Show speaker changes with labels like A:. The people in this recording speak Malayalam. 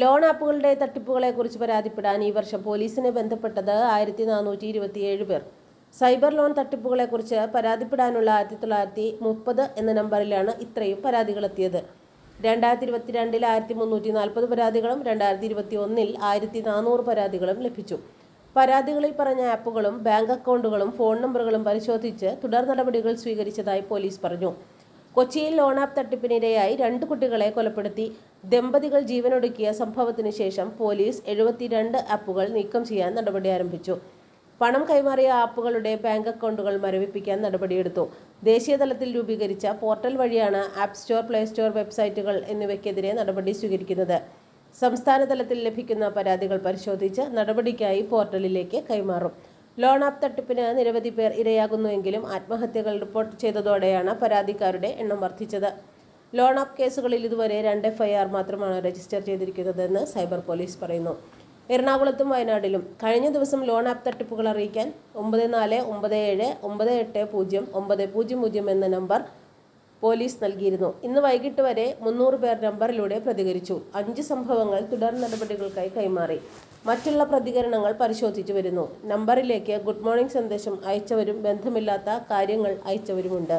A: ലോൺ ആപ്പുകളുടെ തട്ടിപ്പുകളെക്കുറിച്ച് പരാതിപ്പെടാൻ ഈ വർഷം പോലീസിനെ ബന്ധപ്പെട്ടത് ആയിരത്തി നാനൂറ്റി ഇരുപത്തിയേഴ് പേർ. സൈബർ ലോൺ തട്ടിപ്പുകളെക്കുറിച്ച് പരാതിപ്പെടാനുള്ള ആയിരത്തി തൊള്ളായിരത്തി മുപ്പത് എന്ന നമ്പറിലാണ് ഇത്രയും പരാതികളെത്തിയത്. രണ്ടായിരത്തി ഇരുപത്തിരണ്ടിൽ ആയിരത്തി മുന്നൂറ്റി നാൽപ്പത് പരാതികളും രണ്ടായിരത്തി ഇരുപത്തി ഒന്നിൽ ആയിരത്തി നാനൂറ് പരാതികളും ലഭിച്ചു. പരാതികളിൽ പറഞ്ഞ ആപ്പുകളും ബാങ്ക് അക്കൗണ്ടുകളും ഫോൺ നമ്പറുകളും പരിശോധിച്ച് തുടർ നടപടികൾ സ്വീകരിച്ചതായി പോലീസ് പറഞ്ഞു. കൊച്ചിയിൽ ലോണാപ് തട്ടിപ്പിനിരയായി രണ്ട് കുട്ടികളെ കൊലപ്പെടുത്തി ദമ്പതികൾ ജീവനൊടുക്കിയ സംഭവത്തിന് ശേഷം പോലീസ് എഴുപത്തിരണ്ട് ആപ്പുകൾ നീക്കം ചെയ്യാൻ നടപടി ആരംഭിച്ചു. പണം കൈമാറിയ ആപ്പുകളുടെ ബാങ്ക് അക്കൗണ്ടുകൾ മരവിപ്പിക്കാൻ നടപടിയെടുത്തു. ദേശീയ തലത്തിൽ രൂപീകരിച്ച പോർട്ടൽ വഴിയാണ് ആപ്പ് സ്റ്റോർ പ്ലേ സ്റ്റോർ വെബ്സൈറ്റുകൾ എന്നിവയ്ക്കെതിരെ നടപടി സ്വീകരിക്കുന്നത്. സംസ്ഥാന തലത്തിൽ ലഭിക്കുന്ന പരാതികൾ പരിശോധിച്ച് നടപടിക്കായി പോർട്ടലിലേക്ക് കൈമാറും. ലോൺ ആപ്പ് തട്ടിപ്പിന് നിരവധി പേർ ഇരയാകുന്നുവെങ്കിലും ആത്മഹത്യകൾ റിപ്പോർട്ട് ചെയ്തതോടെയാണ് പരാതിക്കാരുടെ എണ്ണം വർദ്ധിച്ചത്. ലോൺ ആപ്പ് കേസുകളിൽ ഇതുവരെ രണ്ട് എഫ്ഐആർ മാത്രമാണ് രജിസ്റ്റർ ചെയ്തിരിക്കുന്നതെന്ന് സൈബർ പോലീസ് പറയുന്നു. എറണാകുളത്തും വയനാട്ടിലും കഴിഞ്ഞ ദിവസം ലോൺ ആപ്പ് തട്ടിപ്പുകൾ അറിയിക്കാൻ ഒമ്പത് നാല് ഒമ്പത് ഏഴ് ഒമ്പത് എട്ട് പൂജ്യം ഒമ്പത് പൂജ്യം പൂജ്യം എന്ന നമ്പർ പോലീസ് നൽകിയിരുന്നു. ഇന്ന് വൈകിട്ട് വരെ മുന്നൂറ് പേർ നമ്പറിലൂടെ പ്രതികരിച്ചു. അഞ്ച് സംഭവങ്ങൾ തുടർ നടപടികൾക്കായി കൈമാറി. മറ്റുള്ള പ്രതികരണങ്ങൾ പരിശോധിച്ചു വരുന്നു. നമ്പറിലേക്ക് ഗുഡ് മോർണിംഗ് സന്ദേശം അയച്ചവരും ബന്ധമില്ലാത്ത കാര്യങ്ങൾ അയച്ചവരുമുണ്ട്.